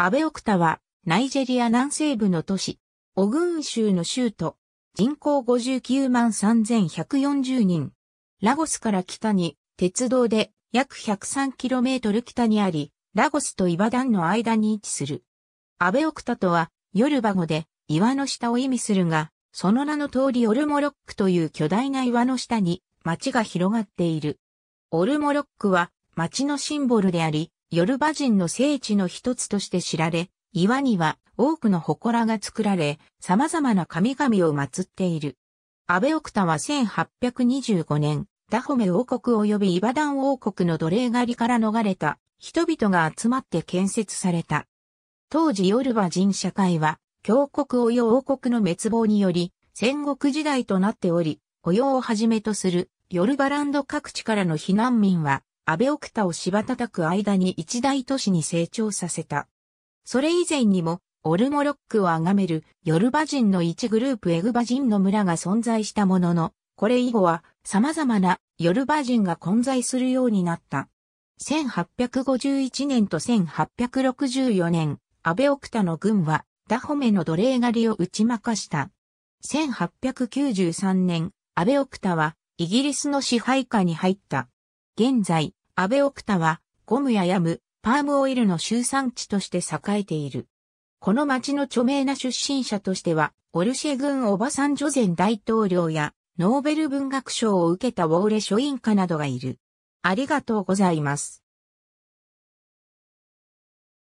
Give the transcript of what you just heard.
アベオクタは、ナイジェリア南西部の都市、オグン州の州都、人口59万3140人。ラゴスから北に、鉄道で約 103km 北にあり、ラゴスとイバダンの間に位置する。アベオクタとは、ヨルバ語で岩の下を意味するが、その名の通りオルモロックという巨大な岩の下に町が広がっている。オルモロックは町のシンボルであり、ヨルバ人の聖地の一つとして知られ、岩には多くの祠が作られ、様々な神々を祀っている。アベオクタは1825年、ダホメ王国及びイバダン王国の奴隷狩りから逃れた人々が集まって建設された。当時ヨルバ人社会は、強国オヨ王国の滅亡により、戦国時代となっており、オヨをはじめとするヨルバランド各地からの避難民は、アベオクタを柴叩く間に一大都市に成長させた。それ以前にも、オルモロックを崇めるヨルバ人の一グループエグバ人の村が存在したものの、これ以後は様々なヨルバ人が混在するようになった。1851年と1864年、アベオクタの軍はダホメの奴隷狩りを打ち負かした。1893年、アベオクタはイギリスの支配下に入った。現在、アベオクタは、ゴムやヤム、パームオイルの集産地として栄えている。この町の著名な出身者としては、オルシェ軍おばさんジョゼン大統領や、ノーベル文学賞を受けたウォーレ・ショインカなどがいる。ありがとうございます。